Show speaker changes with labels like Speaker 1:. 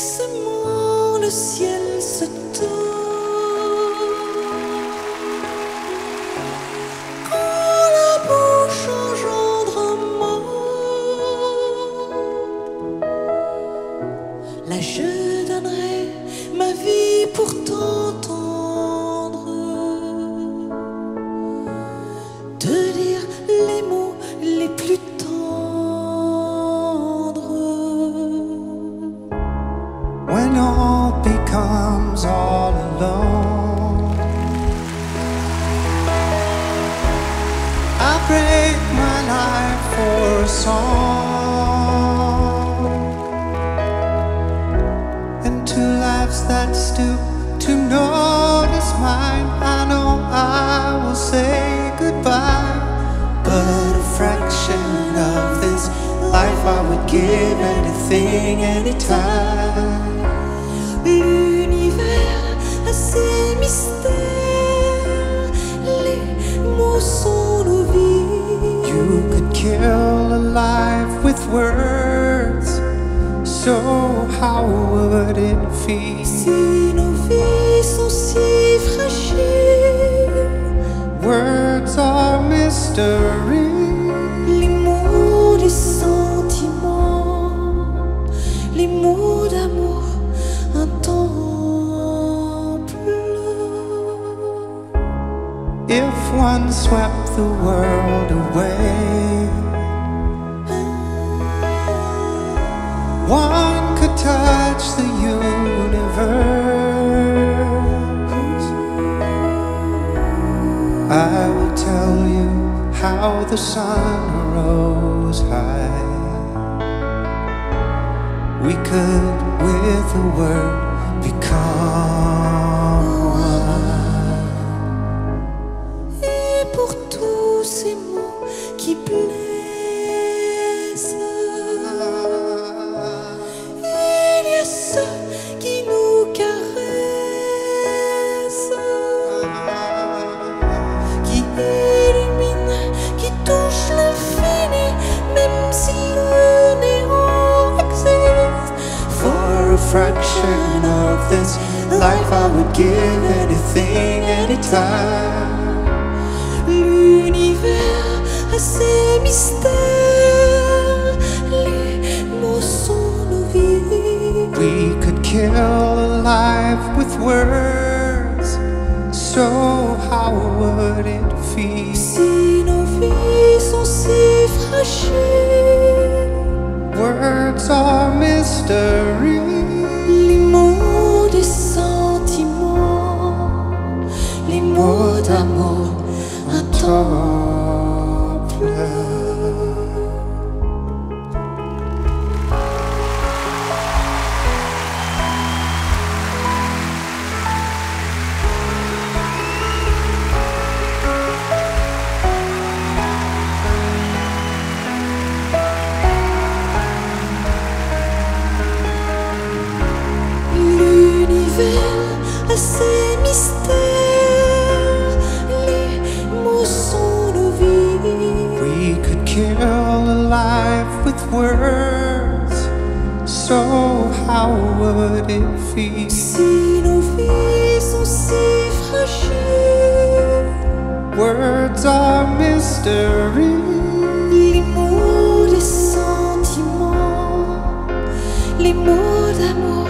Speaker 1: fixement le ciel se tord. Quand la bouche engendre un mot, là je
Speaker 2: all becomes all alone. I break my life for a song and two lives that stoop to notice mine. I know I will say goodbye, but a fraction of this life I would give anything, anytime. With words, so how would it feel?
Speaker 1: Si nos vies sont si fragiles,
Speaker 2: Words are mystery.
Speaker 1: les mots des sentiments, les mots d'amour, un temple.
Speaker 2: If one swept the world away, I will tell you how the sun rose high. We could, with a word, become one.
Speaker 1: Et pour tous ces mots qui blessent,
Speaker 2: fraction of this life, I would give anything, anytime.
Speaker 1: L'univers a ses mystères, les mots sont nos vies.
Speaker 2: We could kill a life with words, so how would it feel?
Speaker 1: Si nos vies sont si fragiles,
Speaker 2: Words are mystery.
Speaker 1: Un
Speaker 2: kill a life with words, so how would it feel?
Speaker 1: Si nos vies sont si fragiles,
Speaker 2: Words are mystery.
Speaker 1: les mots des sentiments, les mots d'amour,